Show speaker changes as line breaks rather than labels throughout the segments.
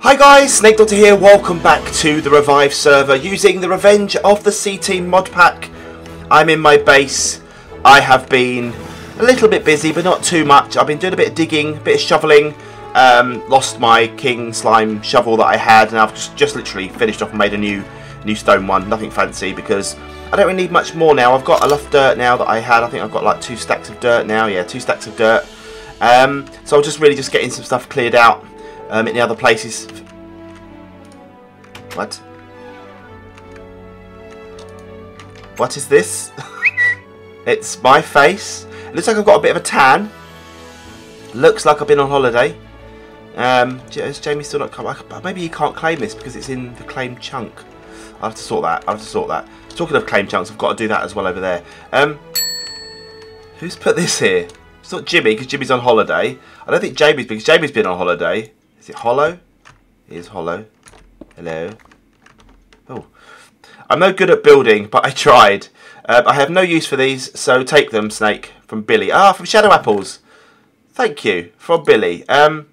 Hi guys, Snake Doctor here, welcome back to the Revive server using the Revenge of the C-Team mod pack. I'm in my base, I have been a little bit busy but not too much. I've been doing a bit of digging, a bit of shoveling, um, lost my king slime shovel that I had and I've just, just literally finished off and made a new, new stone one, nothing fancy because I don't really need much more now. I've got enough dirt now that I had, I think I've got like two stacks of dirt now, yeah, two stacks of dirt. Um, so I'm just really just getting some stuff cleared out um, in other places. What? What is this? it's my face. It looks like I've got a bit of a tan. Looks like I've been on holiday. Um, Jamie still not come? Maybe he can't claim this because it's in the claim chunk. I'll have to sort that. I'll have to sort that. Talking of claim chunks, I've got to do that as well over there. Um, who's put this here? It's not Jimmy because Jimmy's on holiday. I don't think Jamie's because Jamie's been on holiday. Is it Hollow? It is Hollow. Hello. Oh. I'm no good at building, but I tried. Uh, I have no use for these, so take them, Snake. From Billy. Ah, from Shadow Apples. Thank you. From Billy. Um,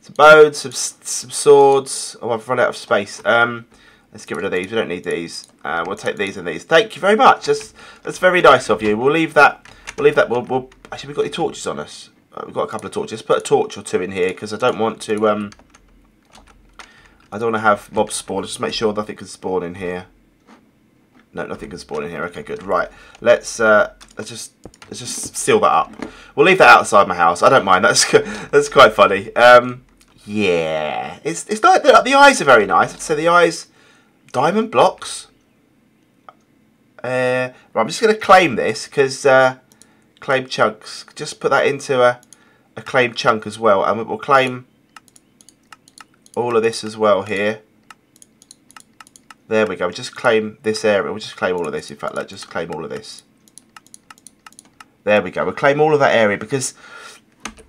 some bows, some, some swords. Oh, I've run out of space. Um, let's get rid of these. We don't need these. Uh, we'll take these and these. Thank you very much. That's, that's very nice of you. We'll leave that. We'll leave that. We'll, we'll actually, we've got any torches on us. We've got a couple of torches. Put a torch or two in here because I don't want to. Um, I don't want to have mobs spawn. Just make sure nothing can spawn in here. No, nothing can spawn in here. Okay, good. Right, let's uh, let's just let's just seal that up. We'll leave that outside my house. I don't mind. That's that's quite funny. Um, yeah, it's it's not the, the eyes are very nice. Say the eyes, diamond blocks. Uh, right, I'm just going to claim this because uh, claim chunks. Just put that into a a claim chunk as well, and we'll claim all of this as well here. There we go. We just claim this area. We'll just claim all of this. In fact, let's just claim all of this. There we go. We'll claim all of that area because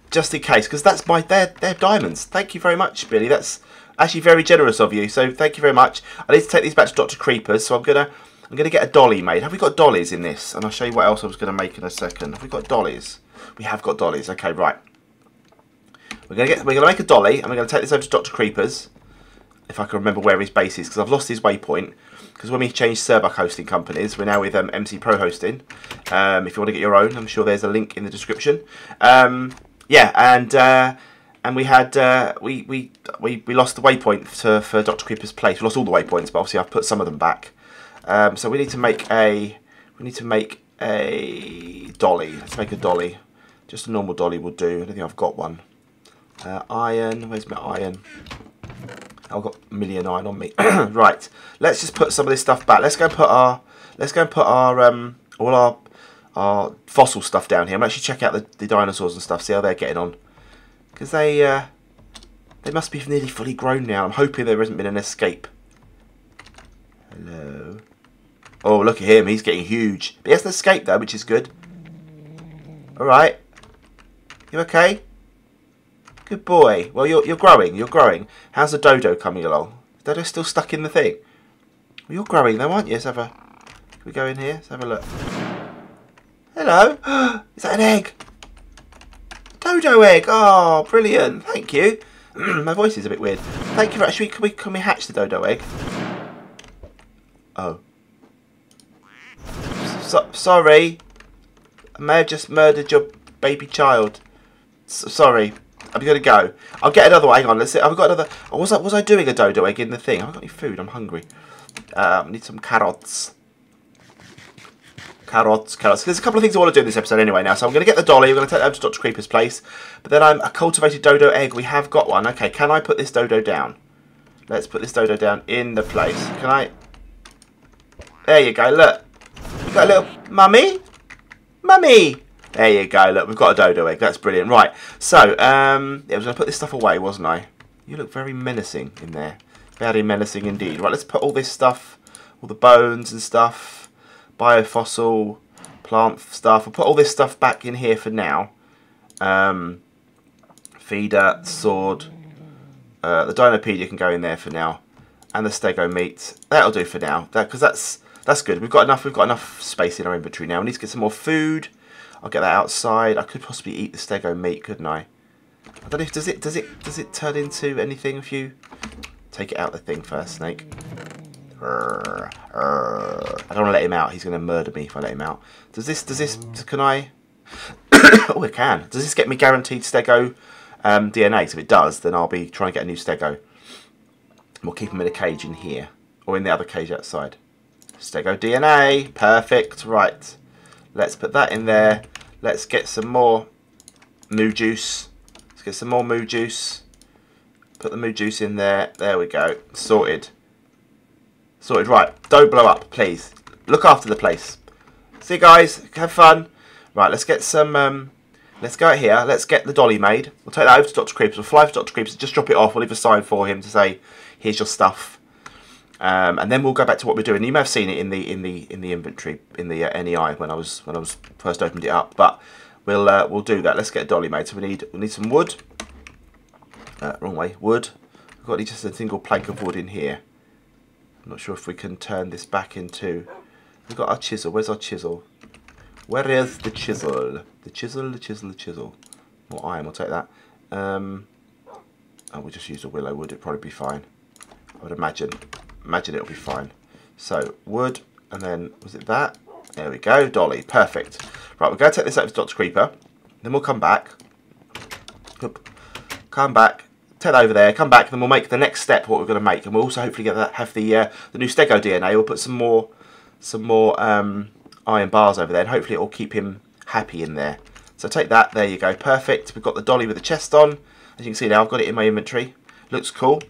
just in case, because that's my they're they're diamonds. Thank you very much, Billy. That's actually very generous of you. So thank you very much. I need to take these back to Dr. Creepers, so I'm gonna I'm gonna get a dolly made. Have we got dollies in this? And I'll show you what else I was gonna make in a second. Have we got dollies? We have got dollies. Okay, right. We're gonna get we're gonna make a dolly and we're gonna take this over to Dr. Creepers. If I can remember where his base is, because I've lost his waypoint. Because when we changed Serbuck hosting companies, we're now with um, MC Pro Hosting. Um, if you want to get your own, I'm sure there's a link in the description. Um, yeah, and uh, and we had uh, we, we we we lost the waypoint to, for Dr. Creeper's place. We lost all the waypoints, but obviously I've put some of them back. Um, so we need to make a we need to make a dolly. Let's make a dolly. Just a normal dolly will do. I don't think I've got one. Uh, iron, where's my iron? I've got a million iron on me. right, let's just put some of this stuff back. Let's go put our, let's go put our, um, all our, our fossil stuff down here. I'm actually check out the, the dinosaurs and stuff, see how they're getting on. Because they, uh, they must be nearly fully grown now. I'm hoping there hasn't been an escape. Hello. Oh, look at him. He's getting huge. But he hasn't escaped though, which is good. Alright. You okay? Good boy. Well, you're, you're growing. You're growing. How's the dodo coming along? Dodo still stuck in the thing? Well, you're growing though, aren't you? Let's have a... Can we go in here? Let's have a look. Hello. Is that an egg? Dodo egg. Oh, brilliant. Thank you. My voice is a bit weird. Thank you. Actually, can we, can we hatch the dodo egg? Oh. So, sorry. I may have just murdered your baby child. Sorry. I'm gonna go. I'll get another one. Hang on, let's see. I've got another. Oh, was I was I doing a dodo egg in the thing? I've got any food. I'm hungry. Um, need some carrots. Carrots, carrots. There's a couple of things I want to do in this episode anyway now. So I'm going to get the dolly. We're going to take that to Dr. Creeper's place. But then I'm a cultivated dodo egg. We have got one. Okay, can I put this dodo down? Let's put this dodo down in the place. Can I? There you go. Look. You got a little mummy? Mummy! There you go. Look, we've got a dodo egg. That's brilliant. Right. So, um, yeah, I was going to put this stuff away, wasn't I? You look very menacing in there. Very menacing indeed. Right, let's put all this stuff, all the bones and stuff, biofossil, plant stuff. I'll put all this stuff back in here for now. Um, feeder, sword. Uh, the Dinopedia can go in there for now. And the Stego meat. That'll do for now. Because that's that's good. We've got enough. We've got enough space in our inventory now. We need to get some more food. I'll get that outside. I could possibly eat the stego meat, couldn't I? I don't know if does it does it does it turn into anything if you take it out the thing first, Snake. I don't want to let him out. He's going to murder me if I let him out. Does this does this can I? oh, it can. Does this get me guaranteed Stego um, DNA? So if it does, then I'll be trying to get a new Stego. We'll keep him in a cage in here or in the other cage outside. Stego DNA, perfect. Right, let's put that in there. Let's get some more moo juice. Let's get some more moo juice. Put the moo juice in there. There we go. Sorted. Sorted. Right, don't blow up, please. Look after the place. See you guys. Have fun. Right, let's get some... Um, let's go out here. Let's get the dolly made. We'll take that over to Dr. Creeps. We'll fly to Dr. Creeps. Just drop it off. We'll leave a sign for him to say, here's your stuff. Um, and then we'll go back to what we're doing. You may have seen it in the in the in the inventory in the uh, NEI when I was when I was first opened it up. But we'll uh, we'll do that. Let's get a dolly made. So we need we need some wood. Uh, wrong way. Wood. We've got just a single plank of wood in here. I'm not sure if we can turn this back into. We've got our chisel. Where's our chisel? Where is the chisel? The chisel, the chisel, the chisel. More iron. We'll take that. Um, and we'll just use a willow wood. It'd probably be fine. I would imagine imagine it'll be fine. So wood, and then was it that? There we go, dolly, perfect. Right, we're going to take this over to Dr. Creeper. Then we'll come back. Come back, take over there, come back, then we'll make the next step what we're going to make. And we'll also hopefully get that, have the uh, the new Stego DNA. We'll put some more some more um, iron bars over there, and hopefully it will keep him happy in there. So take that, there you go, perfect. We've got the dolly with the chest on. As you can see now, I've got it in my inventory. Looks cool.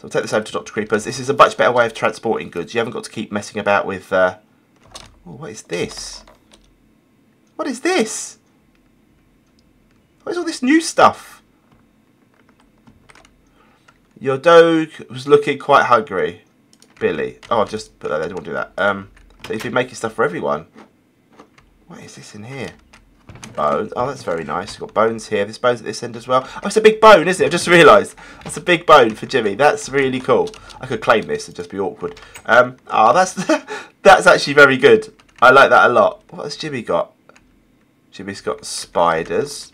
So I'll take this over to Dr. Creepers. This is a much better way of transporting goods. You haven't got to keep messing about with... Uh... Oh, what is this? What is this? What is all this new stuff? Your dog was looking quite hungry. Billy. Oh, I've just put that there. I don't want to do that. Um, so you've been making stuff for everyone. What is this in here? Bones. Oh, that's very nice. You've got bones here. There's bones at this end as well. Oh, it's a big bone, isn't it? I just realised. That's a big bone for Jimmy. That's really cool. I could claim this and just be awkward. Um, oh, that's that's actually very good. I like that a lot. What has Jimmy got? Jimmy's got spiders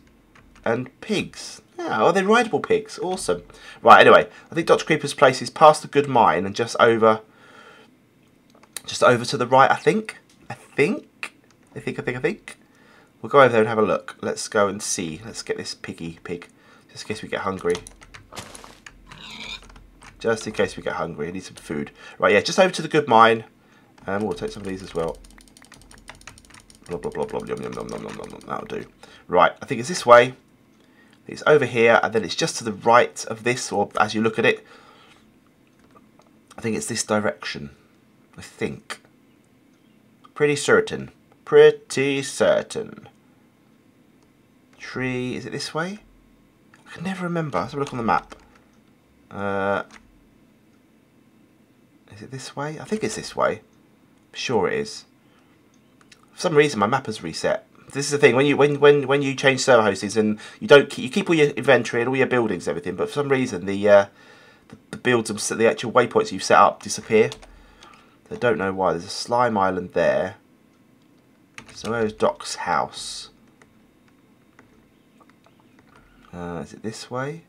and pigs. Yeah, oh, they're rideable pigs. Awesome. Right, anyway, I think Dr. Creeper's place is past the good mine and just over, just over to the right, I think. I think. I think, I think, I think. We'll go over there and have a look. Let's go and see. Let's get this piggy pig, just in case we get hungry. Just in case we get hungry. I need some food. Right, yeah, just over to the good mine. And um, we'll take some of these as well. Blah, blah, blah, blah, yum, yum, yum, yum, yum, yum, That'll do. Right, I think it's this way. It's over here, and then it's just to the right of this, or as you look at it, I think it's this direction. I think. Pretty certain. Pretty certain. Tree, is it this way? I can never remember. Let's have a look on the map. Uh, is it this way? I think it's this way. Sure it is. For some reason, my map has reset. This is the thing when you when when when you change server hostings and you don't keep, you keep all your inventory and all your buildings and everything, but for some reason the uh, the, the builds and the actual waypoints you've set up disappear. I don't know why. There's a slime island there. So where's Doc's house? Uh, is it this way?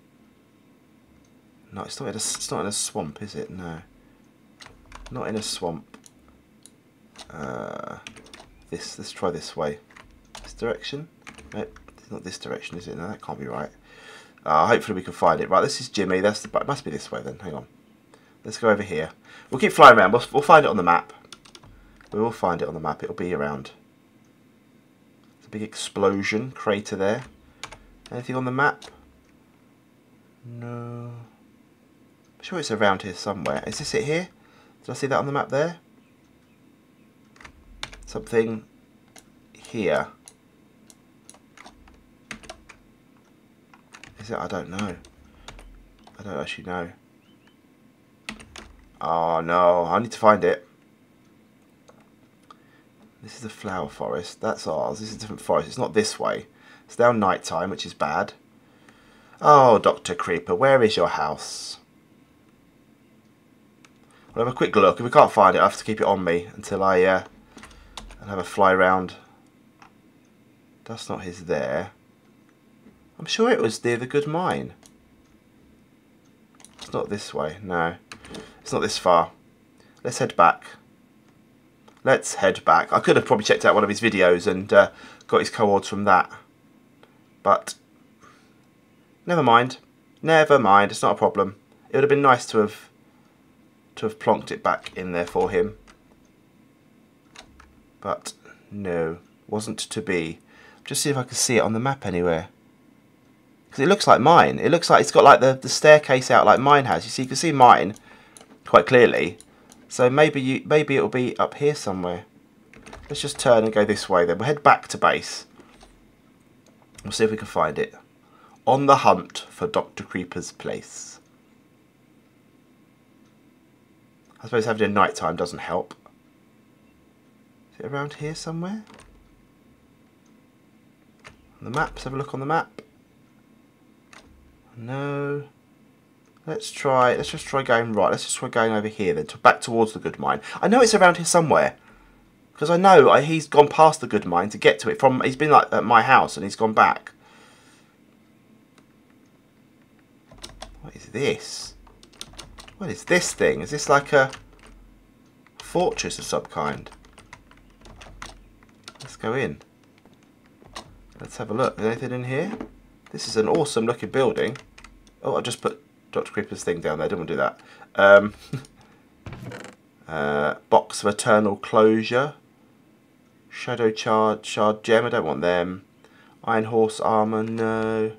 No, it's not, in a, it's not in a swamp, is it? No. Not in a swamp. Uh, this. Let's try this way. This direction? Nope, it's not this direction, is it? No, that can't be right. Uh, hopefully we can find it. Right, this is Jimmy. That's the. It must be this way then. Hang on. Let's go over here. We'll keep flying around. We'll, we'll find it on the map. We will find it on the map. It'll be around a big explosion crater there. Anything on the map? No. I'm sure it's around here somewhere. Is this it here? Did I see that on the map there? Something here. Is it? I don't know. I don't actually know. Oh no, I need to find it. This is a flower forest. That's ours. This is a different forest. It's not this way. It's now night time, which is bad. Oh, Dr. Creeper, where is your house? We'll have a quick look. If we can't find it, I have to keep it on me until I uh, have a fly around. That's not his there. I'm sure it was near the good mine. It's not this way, no. It's not this far. Let's head back. Let's head back. I could have probably checked out one of his videos and uh, got his coords from that. But, never mind. Never mind, it's not a problem. It would have been nice to have to have plonked it back in there for him. But, no, wasn't to be. Just see if I can see it on the map anywhere. Because it looks like mine. It looks like it's got like the, the staircase out like mine has. You see, you can see mine quite clearly. So maybe you maybe it'll be up here somewhere. Let's just turn and go this way then. We'll head back to base. We'll see if we can find it. On the hunt for Dr. Creeper's place. I suppose having a night time doesn't help. Is it around here somewhere? On the map, have a look on the map. No. Let's try, let's just try going right. Let's just try going over here then, to, back towards the good mine. I know it's around here somewhere. Because I know I, he's gone past the good mine to get to it. From He's been like at my house and he's gone back. What is this? What is this thing? Is this like a fortress of some kind? Let's go in. Let's have a look. Is anything in here? This is an awesome looking building. Oh, I just put Dr. Creeper's thing down there. I didn't want to do that. Um, uh, box of Eternal Closure. Shadow Shard, Shard Gem. I don't want them. Iron Horse Armour. No.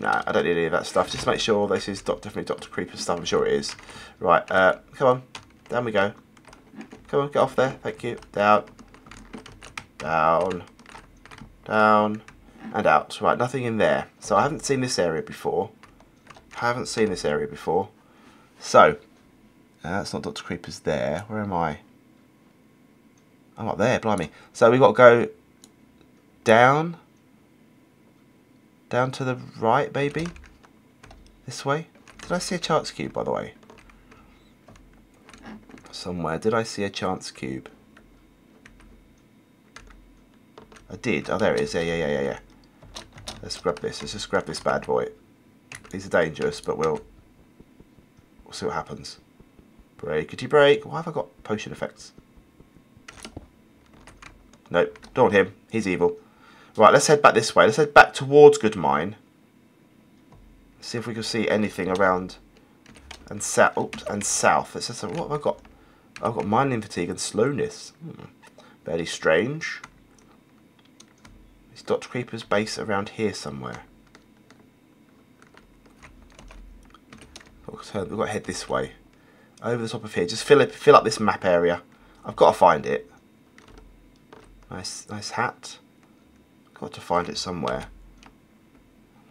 Nah, I don't need any of that stuff. Just make sure this is definitely Dr. Creeper's stuff. I'm sure it is. Right, uh, come on. Down we go. Come on, get off there. Thank you. Down. Down. Down and out. Right, nothing in there. So I haven't seen this area before. I haven't seen this area before. So, uh, that's not Dr. Creeper's there. Where am I? I'm up there, blimey. So we've got to go down. Down to the right, maybe? This way? Did I see a chance cube, by the way? Somewhere. Did I see a chance cube? I did. Oh, there it is. Yeah, yeah, yeah, yeah, yeah. Let's grab this. Let's just grab this bad boy. These are dangerous, but we'll, we'll see what happens. Breakity break. Why have I got potion effects? Nope, don't want him. He's evil. Right, let's head back this way. Let's head back towards Good Mine. See if we can see anything around and south. Oops, and south. It says, what have I got? I've got mining fatigue and slowness. Hmm. Very strange. Is Dr. Creeper's base around here somewhere. We've got to head this way. Over the top of here. Just fill it, fill up this map area. I've got to find it. Nice, nice hat. Got to find it somewhere.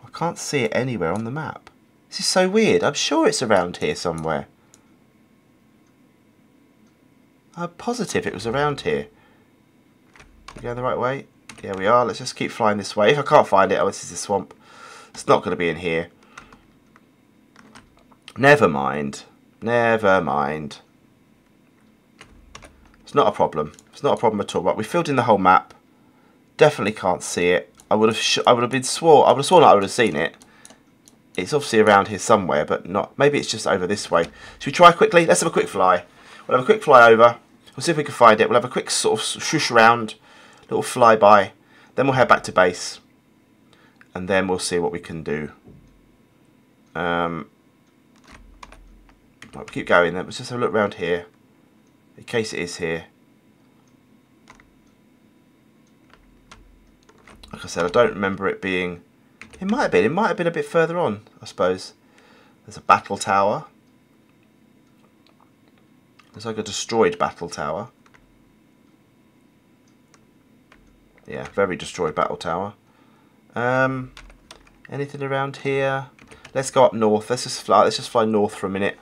I can't see it anywhere on the map. This is so weird. I'm sure it's around here somewhere. I'm positive it was around here. You going the right way? Here we are. Let's just keep flying this way. If I can't find it, oh, this is a swamp. It's not going to be in here. Never mind. Never mind. It's not a problem. It's not a problem at all. Right, we filled in the whole map. Definitely can't see it. I would have. I would have been swore. I would have sworn I would have seen it. It's obviously around here somewhere, but not. Maybe it's just over this way. Should we try quickly? Let's have a quick fly. We'll have a quick fly over. We'll see if we can find it. We'll have a quick sort of swoosh around little flyby. Then we'll head back to base. And then we'll see what we can do. Um, right, keep going then. Let's just have a look around here. In case it is here. Like I said, I don't remember it being... It might have been. It might have been a bit further on, I suppose. There's a battle tower. It's like a destroyed battle tower. Yeah, very destroyed battle tower. Um, anything around here? Let's go up north. Let's just fly. Let's just fly north for a minute.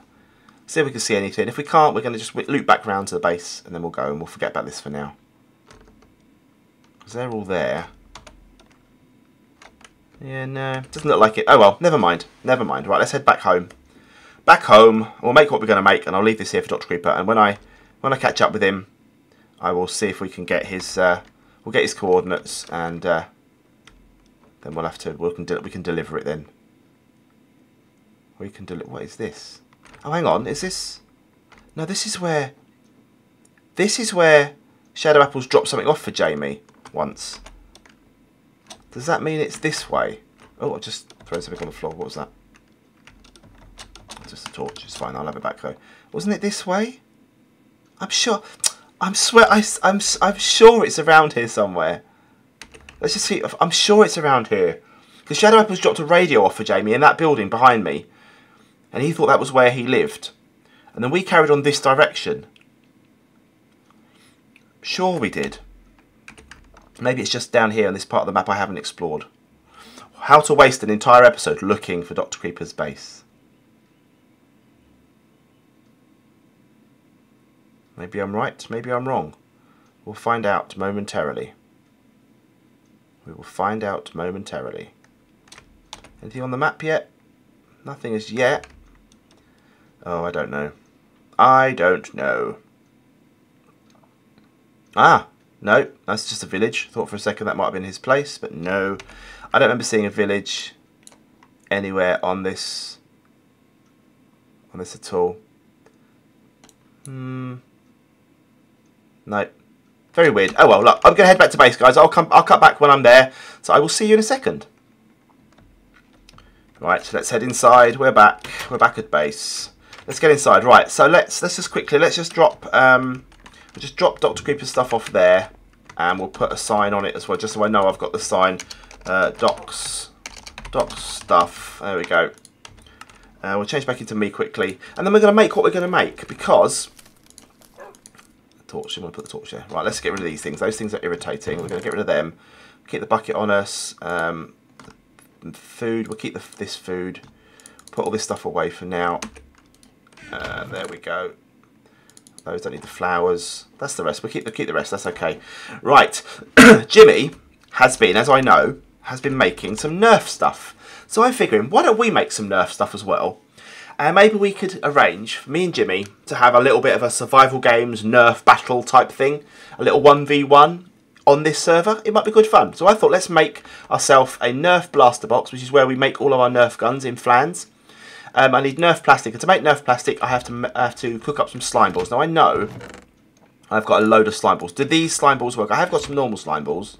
See if we can see anything. If we can't, we're going to just loop back round to the base, and then we'll go and we'll forget about this for now. Because they're all there. Yeah, no, doesn't look like it. Oh well, never mind. Never mind. Right, let's head back home. Back home. We'll make what we're going to make, and I'll leave this here for Dr. Creeper. And when I when I catch up with him, I will see if we can get his. Uh, we'll get his coordinates and uh, then we'll have to we can we can deliver it then. We can deliver. What is this? Oh, hang on. Is this? No, this is where. This is where Shadow Apples dropped something off for Jamie once. Does that mean it's this way? Oh, I just thrown something on the floor. What was that? Just a torch. It's fine. I'll have it back though. Wasn't it this way? I'm sure. I'm swear. I, I'm. I'm sure it's around here somewhere. Let's just see. I'm sure it's around here. Because Shadow Apples dropped a radio off for Jamie in that building behind me. And he thought that was where he lived. And then we carried on this direction. Sure we did. Maybe it's just down here on this part of the map I haven't explored. How to waste an entire episode looking for Dr. Creeper's base. Maybe I'm right, maybe I'm wrong. We'll find out momentarily. We will find out momentarily. Anything on the map yet? Nothing as yet. Oh, I don't know. I don't know. Ah, no, that's just a village. Thought for a second that might have been his place, but no. I don't remember seeing a village anywhere on this on this at all. Hmm. No. Very weird. Oh well, look, I'm to head back to base, guys. I'll come. I'll cut back when I'm there. So I will see you in a second. Right, let's head inside. We're back. We're back at base. Let's get inside. Right, so let's let's just quickly let's just drop um just drop Dr. Creeper's stuff off there, and we'll put a sign on it as well, just so I know I've got the sign. Uh, docs, docs stuff. There we go. Uh, we'll change back into me quickly, and then we're going to make what we're going to make because torch. Going to put the torch there. Right, let's get rid of these things. Those things are irritating. We're going to get rid of them. Keep the bucket on us. Um, food. We'll keep the, this food. Put all this stuff away for now. Uh, there we go. Those don't need the flowers. That's the rest. We'll keep the keep the rest. That's okay. Right. Jimmy has been, as I know, has been making some Nerf stuff. So I'm figuring, why don't we make some Nerf stuff as well? And maybe we could arrange for me and Jimmy to have a little bit of a survival games Nerf battle type thing, a little 1v1 on this server. It might be good fun. So I thought let's make ourselves a Nerf blaster box, which is where we make all of our Nerf guns in Flan's. Um, I need Nerf plastic, and to make Nerf plastic, I have to I have to cook up some slime balls. Now I know I've got a load of slime balls. Do these slime balls work? I have got some normal slime balls.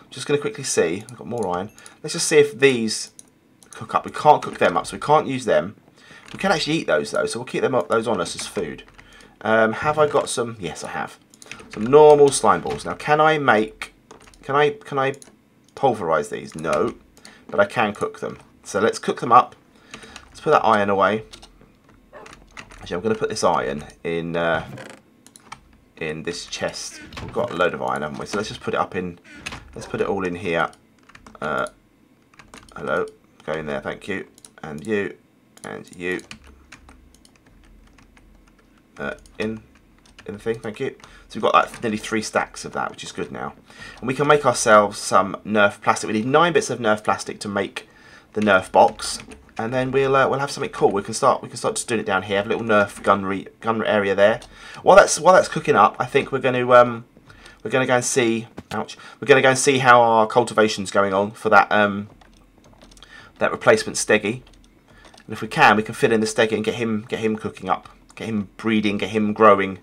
I'm just going to quickly see. I've got more iron. Let's just see if these cook up. We can't cook them up, so we can't use them. We can actually eat those though, so we'll keep them up, those on us as food. Um, have I got some? Yes, I have. Some normal slime balls. Now, can I make? Can I? Can I pulverize these? No, but I can cook them. So let's cook them up. Let's put that iron away. Actually, I'm going to put this iron in uh, in this chest. We've got a load of iron, haven't we? So let's just put it up in. Let's put it all in here. Uh, hello, go in there. Thank you, and you and you uh, in in the thing, thank you. So we've got like nearly three stacks of that, which is good now. And we can make ourselves some Nerf plastic. We need nine bits of Nerf plastic to make the Nerf box, and then we'll uh, we'll have something cool. We can start we can start just doing it down here. Have a little Nerf gun gun area there. While that's while that's cooking up, I think we're going to um we're going to go and see. Ouch. We're going to go and see how our cultivation's going on for that um that replacement Steggy. And if we can, we can fill in the Steggy and get him get him cooking up, get him breeding, get him growing.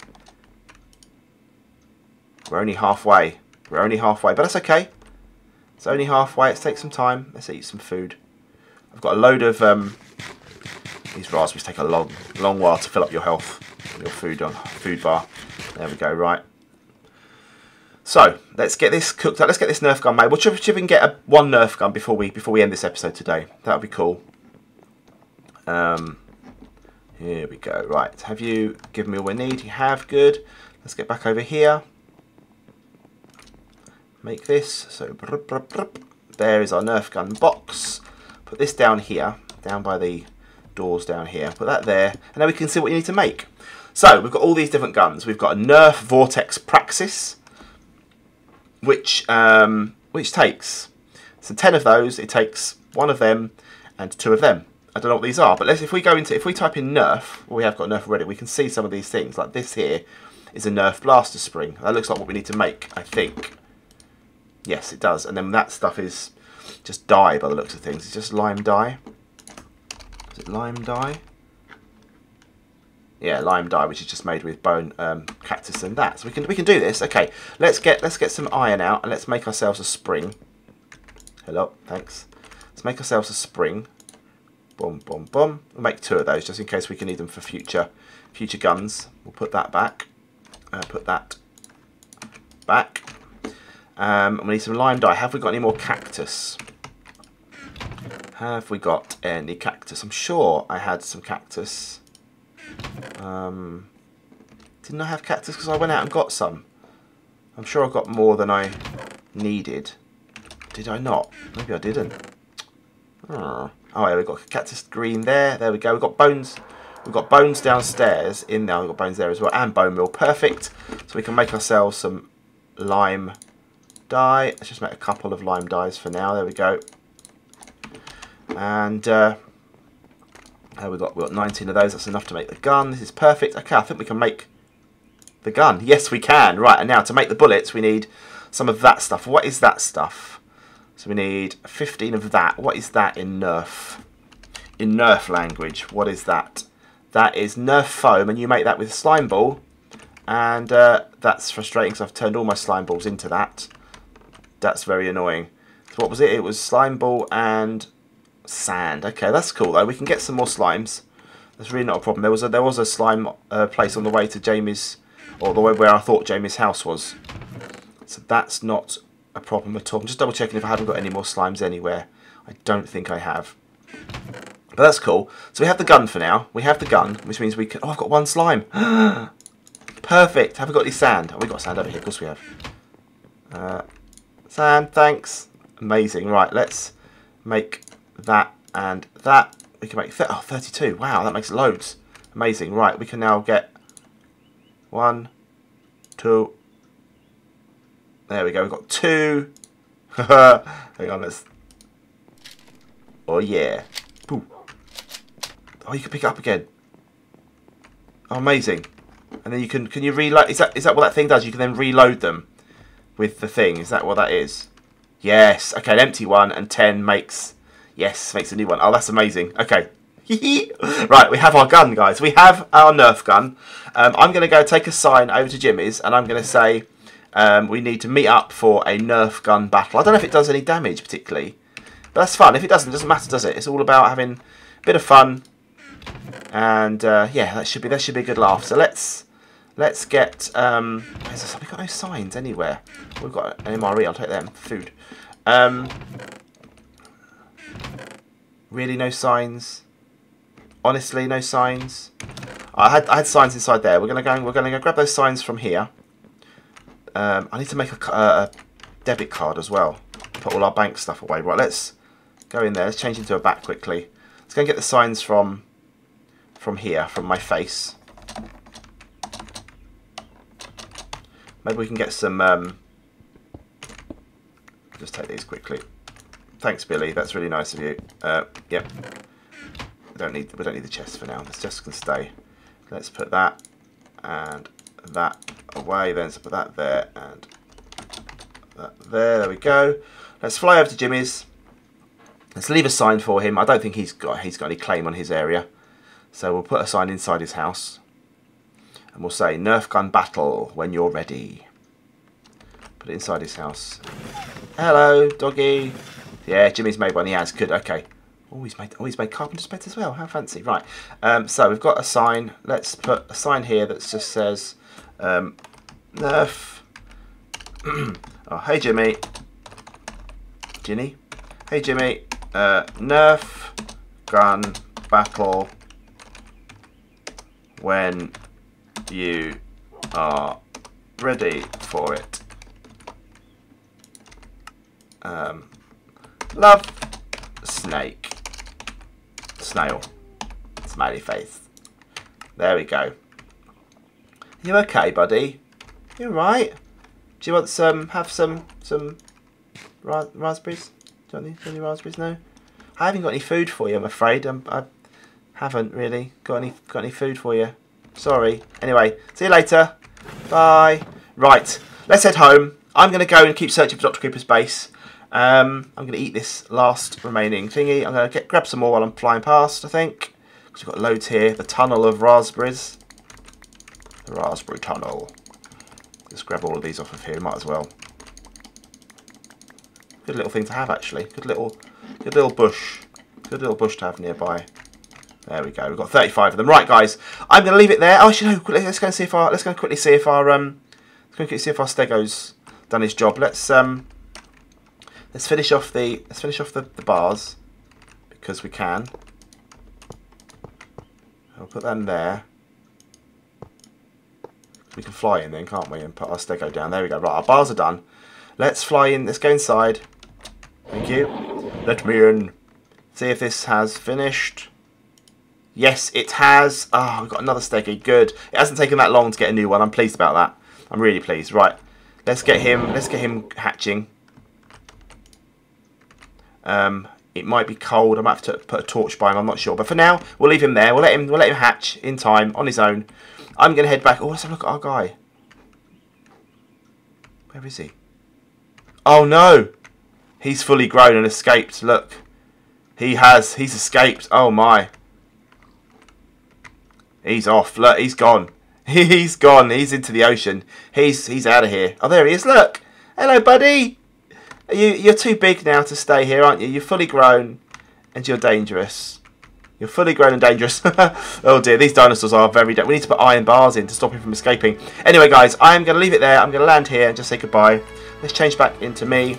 We're only halfway. We're only halfway, but that's okay. It's only halfway. Let's take some time. Let's eat some food. I've got a load of um, these raspberries. Take a long, long while to fill up your health, your food on food bar. There we go. Right. So let's get this cooked up. Let's get this Nerf gun made. We'll see if we can get a, one Nerf gun before we before we end this episode today. That would be cool. Um, here we go. Right, have you given me all we need? You have. Good. Let's get back over here. Make this. So there is our Nerf gun box. Put this down here, down by the doors down here. Put that there, and now we can see what you need to make. So we've got all these different guns. We've got a Nerf Vortex Praxis, which um, which takes so ten of those. It takes one of them and two of them. I don't know what these are, but let's if we go into if we type in Nerf, well, we have got Nerf already. We can see some of these things. Like this here is a Nerf blaster spring. That looks like what we need to make. I think. Yes, it does. And then that stuff is just dye by the looks of things. It's just lime dye. Is it lime dye? Yeah, lime dye, which is just made with bone, um, cactus, and that. So we can we can do this. Okay, let's get let's get some iron out and let's make ourselves a spring. Hello, thanks. Let's make ourselves a spring. Boom, boom, boom. We'll make two of those just in case we can need them for future future guns. We'll put that back. Uh, put that back. Um, we need some lime dye. Have we got any more cactus? Have we got any cactus? I'm sure I had some cactus. Um, didn't I have cactus because I went out and got some? I'm sure I got more than I needed. Did I not? Maybe I didn't. Oh, oh yeah, we've got cactus green there. There we go. We've got bones. We've got bones downstairs in there. We've got bones there as well. And bone meal. Perfect. So we can make ourselves some lime dye. Let's just make a couple of lime dyes for now. There we go. And uh, uh, we've got we've got 19 of those. That's enough to make the gun. This is perfect. Okay, I think we can make the gun. Yes, we can. Right, and now to make the bullets, we need some of that stuff. What is that stuff? So we need 15 of that. What is that in Nerf? In Nerf language, what is that? That is Nerf foam, and you make that with slime ball. And uh, that's frustrating because I've turned all my slime balls into that. That's very annoying. So what was it? It was slime ball and sand. Okay, that's cool though. We can get some more slimes. That's really not a problem. There was a there was a slime uh, place on the way to Jamie's, or the way where I thought Jamie's house was. So that's not a problem at all. I'm just double checking if I haven't got any more slimes anywhere. I don't think I have. But that's cool. So we have the gun for now. We have the gun, which means we can... Oh, I've got one slime. Perfect. Have we got any sand? Oh, we got sand over here. Of course we have. Uh, sand, thanks. Amazing. Right, let's make that and that. We can make... Th oh, 32. Wow, that makes loads. Amazing. Right, we can now get... One, two... There we go. We've got two. Hang on, let's... Oh, yeah. Boom. Oh, you can pick it up again. Oh, amazing. And then you can can you reload? Is that is that what that thing does? You can then reload them with the thing. Is that what that is? Yes. Okay, an empty one and ten makes yes makes a new one. Oh, that's amazing. Okay. right, we have our gun, guys. We have our Nerf gun. Um, I'm going to go take a sign over to Jimmy's, and I'm going to say um, we need to meet up for a Nerf gun battle. I don't know if it does any damage particularly, but that's fun. If it doesn't, it doesn't matter, does it? It's all about having a bit of fun, and uh, yeah, that should be that should be a good laugh. So let's let's get. Um, we've got no signs anywhere. We've got an MRE. I'll take them. Food. Um, really, no signs. Honestly, no signs. I had I had signs inside there. We're gonna go. We're gonna go grab those signs from here. Um, I need to make a, a debit card as well. Put all our bank stuff away. Right, let's go in there. Let's change into a back quickly. Let's go and get the signs from from here, from my face. Maybe we can get some... Um, just take these quickly. Thanks, Billy. That's really nice of you. Uh, yep. We don't need we don't need the chest for now. This just can stay. Let's put that and that away. Then so put that there and that there. There we go. Let's fly over to Jimmy's. Let's leave a sign for him. I don't think he's got he's got any claim on his area. So we'll put a sign inside his house. And we'll say, Nerf gun battle when you're ready. Put it inside his house. Hello, doggy. Yeah, Jimmy's made one. He has. Good. Okay. Oh, he's made, oh, he's made carpenter's beds as well. How fancy. Right. Um, so we've got a sign. Let's put a sign here that just says um, Nerf. oh, hey, Jimmy. Ginny? Hey, Jimmy. Uh, Nerf gun battle when you are ready for it. Um, love, snake, snail, smiley face. There we go. You okay, buddy? You right? Do you want some, have some, some ra raspberries? Do you want any, any raspberries? No? I haven't got any food for you, I'm afraid. I'm, I haven't really got any, got any food for you. Sorry. Anyway, see you later. Bye. Right, let's head home. I'm going to go and keep searching for Dr. Creeper's base. Um, I'm going to eat this last remaining thingy. I'm going to get grab some more while I'm flying past, I think. Because we've got loads here. The tunnel of raspberries. The raspberry tunnel. Just grab all of these off of here, might as well. Good little thing to have, actually. Good little, good little bush. Good little bush to have nearby. There we go. We've got 35 of them. Right, guys. I'm going to leave it there. Oh, actually, no. Let's go and see if our. Let's go and quickly see if our. Um. Let's and see if our Stego's done his job. Let's um. Let's finish off the. Let's finish off the, the bars because we can. I'll put in there. We can fly in then, can't we? And put our Stego down. There we go. Right, our bars are done. Let's fly in. Let's go inside. Thank you. Let me in. See if this has finished. Yes, it has. Ah, oh, we've got another Steggy. Good. It hasn't taken that long to get a new one. I'm pleased about that. I'm really pleased. Right. Let's get him. Let's get him hatching. Um, it might be cold. I might have to put a torch by him. I'm not sure. But for now, we'll leave him there. We'll let him. We'll let him hatch in time on his own. I'm going to head back. Oh, let's have a look at our guy. Where is he? Oh no! He's fully grown and escaped. Look. He has. He's escaped. Oh my. He's off. Look, he's gone. He's gone. He's into the ocean. He's he's out of here. Oh, there he is. Look. Hello, buddy. You you're too big now to stay here, aren't you? You're fully grown, and you're dangerous. You're fully grown and dangerous. oh dear, these dinosaurs are very. Dangerous. We need to put iron bars in to stop him from escaping. Anyway, guys, I am going to leave it there. I'm going to land here and just say goodbye. Let's change back into me.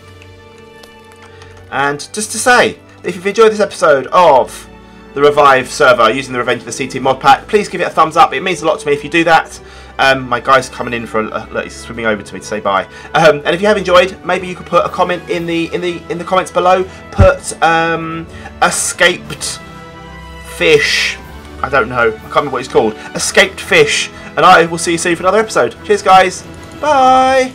And just to say, if you've enjoyed this episode of the Revive server using the Revenge of the C-Team mod pack, please give it a thumbs up. It means a lot to me if you do that. Um, my guy's coming in for a look, he's swimming over to me to say bye. Um, and if you have enjoyed, maybe you could put a comment in the in the in the comments below. Put um, escaped fish. I don't know. I can't remember what it's called. Escaped fish. And I will see you soon for another episode. Cheers, guys. Bye.